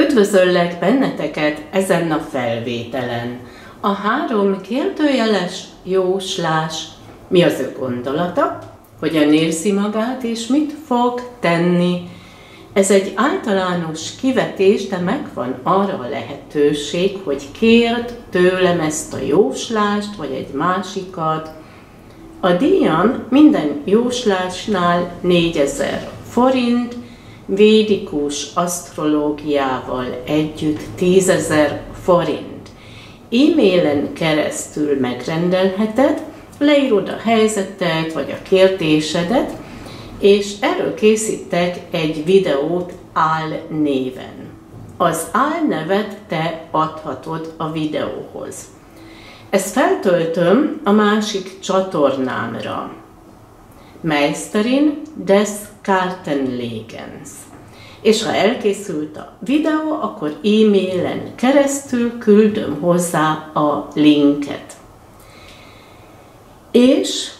Üdvözöllek benneteket ezen a felvételen. A három kérdőjeles jóslás mi az ő gondolata, hogyan érzi magát és mit fog tenni. Ez egy általános kivetés, de megvan arra a lehetőség, hogy kérd tőlem ezt a jóslást, vagy egy másikat. A díjam minden jóslásnál 4000 forint, védikus asztrológiával együtt 10.000 forint. E-mailen keresztül megrendelheted, leírod a helyzetet vagy a kérdésedet, és erről készítek egy videót áll néven. Az álnevet te adhatod a videóhoz. Ezt feltöltöm a másik csatornámra. Meisterin des Kartenlegens. És ha elkészült a videó, akkor e-mailen keresztül küldöm hozzá a linket. És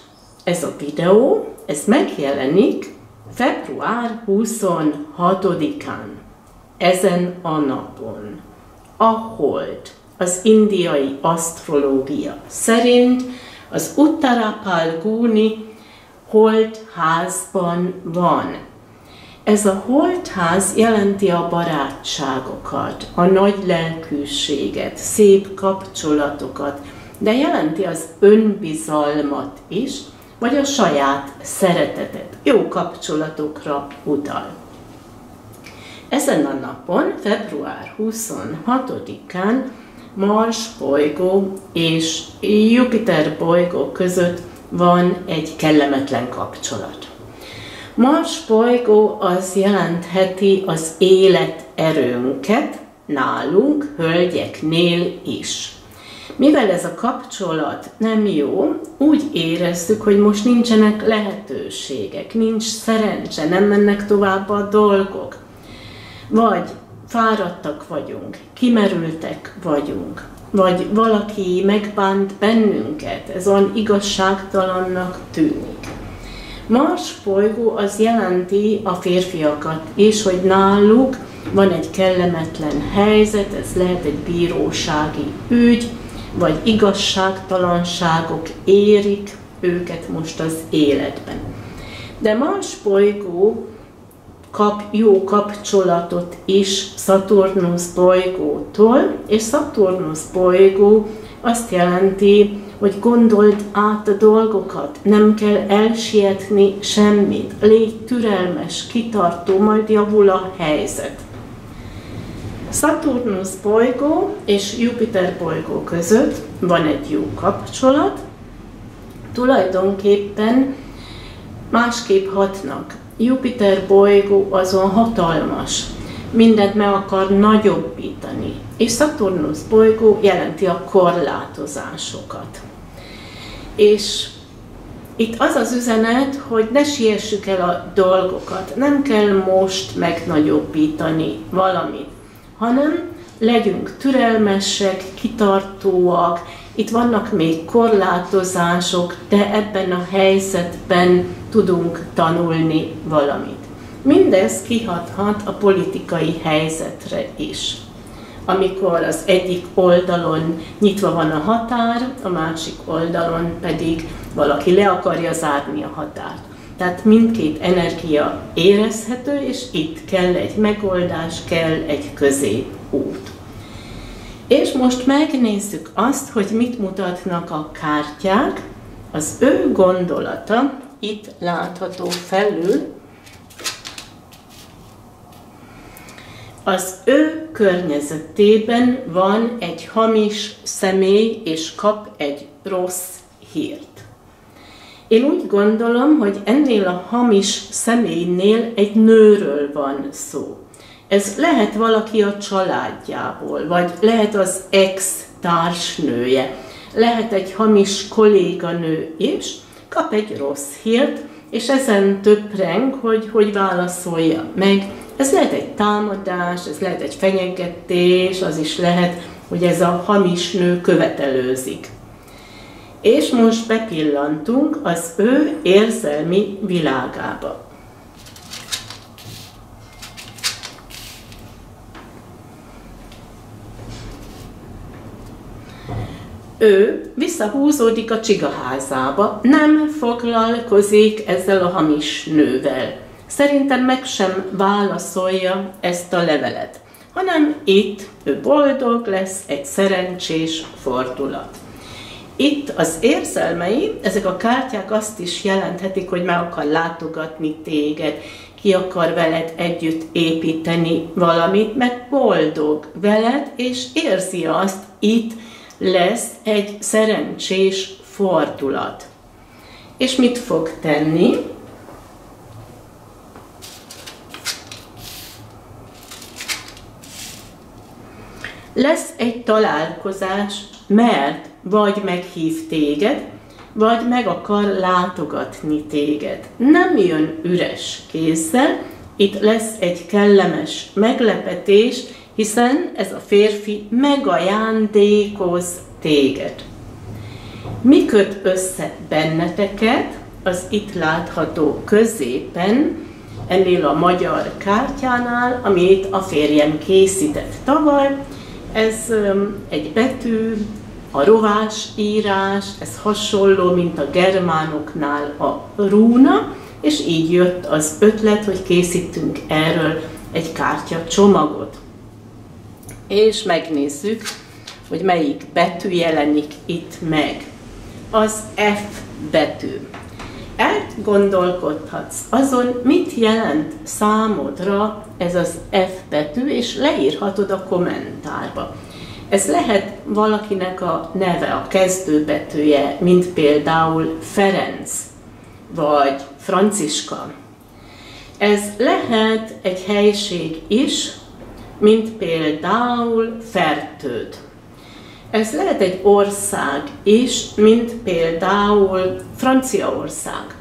ez a videó, ez megjelenik február 26-án, ezen a napon. A hold, az indiai asztrológia szerint az Uttara Palguni holtházban van. Ez a holtház jelenti a barátságokat, a nagy lelkűséget, szép kapcsolatokat, de jelenti az önbizalmat is, vagy a saját szeretetet, jó kapcsolatokra utal. Ezen a napon, február 26-án Mars bolygó és Jupiter bolygó között van egy kellemetlen kapcsolat. Mars bolygó az jelentheti az élet erőnket nálunk, hölgyeknél is. Mivel ez a kapcsolat nem jó, úgy érezzük, hogy most nincsenek lehetőségek, nincs szerencse, nem mennek tovább a dolgok. Vagy fáradtak vagyunk, kimerültek vagyunk, vagy valaki megbánt bennünket, ez olyan igazságtalannak tűnik. Mars bolygó az jelenti a férfiakat és hogy náluk van egy kellemetlen helyzet, ez lehet egy bírósági ügy, vagy igazságtalanságok érik őket most az életben. De Mars bolygó kap jó kapcsolatot is Saturnus bolygótól, és Saturnus bolygó azt jelenti, hogy gondold át a dolgokat, nem kell elsietni semmit, légy türelmes, kitartó, majd javul a helyzet. Saturnus bolygó és Jupiter bolygó között van egy jó kapcsolat, tulajdonképpen másképp hatnak. Jupiter bolygó azon hatalmas, mindent meg akar nagyobbítani, és Saturnus bolygó jelenti a korlátozásokat. És itt az az üzenet, hogy ne siessük el a dolgokat, nem kell most megnagyobbítani valamit, hanem legyünk türelmesek, kitartóak, itt vannak még korlátozások, de ebben a helyzetben tudunk tanulni valamit. Mindez kihathat a politikai helyzetre is. Amikor az egyik oldalon nyitva van a határ, a másik oldalon pedig valaki le akarja zárni a határt. Tehát mindkét energia érezhető, és itt kell egy megoldás, kell egy középút. És most megnézzük azt, hogy mit mutatnak a kártyák. Az ő gondolata itt látható felül, az ő környezetében van egy hamis személy, és kap egy rossz hírt. Én úgy gondolom, hogy ennél a hamis személynél egy nőről van szó. Ez lehet valaki a családjából, vagy lehet az ex társnője, lehet egy hamis kolléganő is, kap egy rossz hírt, és ezen töpreng, hogy hogy válaszolja meg. Ez lehet egy támadás, ez lehet egy fenyegetés, az is lehet, hogy ez a hamis nő követelőzik. És most bepillantunk az ő érzelmi világába. Ő visszahúzódik a csigaházába, nem foglalkozik ezzel a hamis nővel. Szerintem meg sem válaszolja ezt a levelet, hanem itt ő boldog lesz, egy szerencsés fordulat. Itt az érzelmei, ezek a kártyák azt is jelenthetik, hogy meg akar látogatni téged, ki akar veled együtt építeni valamit, meg boldog veled, és érzi azt, itt lesz egy szerencsés fordulat. És mit fog tenni? Lesz egy találkozás, mert vagy meghív téged, vagy meg akar látogatni téged. Nem jön üres kézzel, itt lesz egy kellemes meglepetés, hiszen ez a férfi megajándékoz téged. Mi köt össze benneteket? Az itt látható középen, ennél a magyar kártyánál, amit a férjem készített tavaly. Ez egy betű, a rovás írás, ez hasonló, mint a germánoknál a rúna, és így jött az ötlet, hogy készítünk erről egy kártya csomagot. És megnézzük, hogy melyik betű jelenik itt meg. Az F betű. Elgondolkodhatsz azon, mit jelent számodra ez az F betű, és leírhatod a kommentárba. Ez lehet valakinek a neve, a kezdőbetűje, mint például Ferenc, vagy Franciska. Ez lehet egy helység is, mint például Fertőd. Ez lehet egy ország is, mint például Franciaország.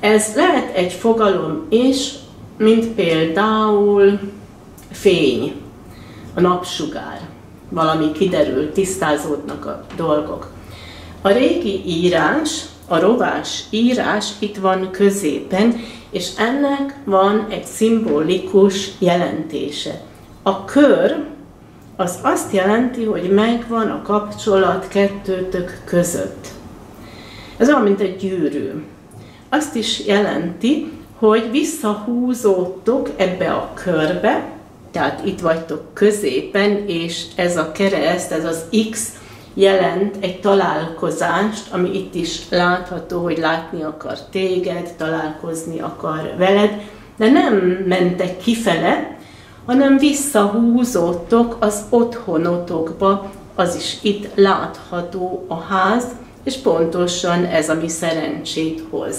Ez lehet egy fogalom is, mint például fény, a napsugár valami kiderül, tisztázódnak a dolgok. A régi írás, a rovás írás itt van középen, és ennek van egy szimbolikus jelentése. A kör az azt jelenti, hogy megvan a kapcsolat kettőtök között. Ez olyan, mint egy gyűrű. Azt is jelenti, hogy visszahúzódtok ebbe a körbe, tehát itt vagytok középen, és ez a kereszt, ez az X jelent egy találkozást, ami itt is látható, hogy látni akar téged, találkozni akar veled, de nem mentek kifele, hanem visszahúzódtok az otthonotokba, az is itt látható a ház, és pontosan ez a mi szerencsét hoz.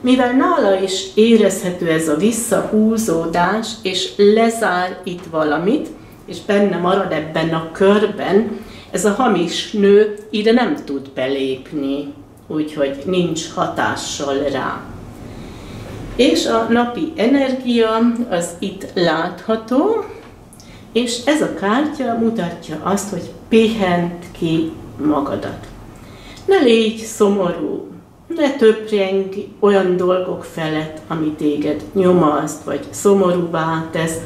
Mivel nála is érezhető ez a visszahúzódás, és lezár itt valamit, és benne marad ebben a körben, ez a hamis nő ide nem tud belépni, úgyhogy nincs hatással rá. És a napi energia az itt látható, és ez a kártya mutatja azt, hogy pihent ki magadat. Ne légy szomorú, ne töpreng olyan dolgok felett, ami téged nyomaszt, vagy szomorúvá tesz,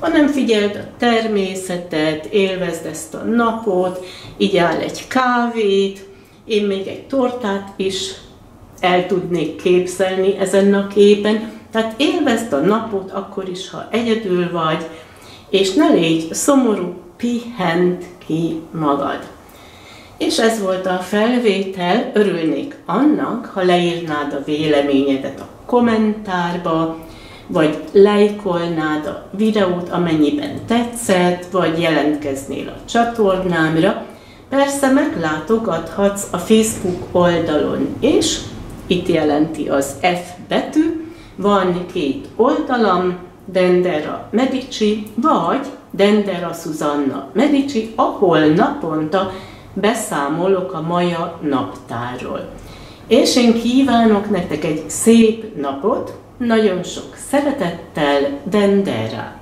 hanem figyeld a természetet, élvezd ezt a napot, áll egy kávét, én még egy tortát is el tudnék képzelni ezen a képen, tehát élvezd a napot akkor is, ha egyedül vagy, és ne légy szomorú, pihent ki magad. És ez volt a felvétel, örülnék annak, ha leírnád a véleményedet a kommentárba, vagy lájkolnád a videót, amennyiben tetszett, vagy jelentkeznél a csatornámra. Persze meglátogathatsz a Facebook oldalon is, itt jelenti az F betű, van két oldalam, Dendera Medici, vagy Dendera Susanna Medici, ahol naponta beszámolok a Maja naptárról. És én kívánok nektek egy szép napot, nagyon sok szeretettel, Dendera!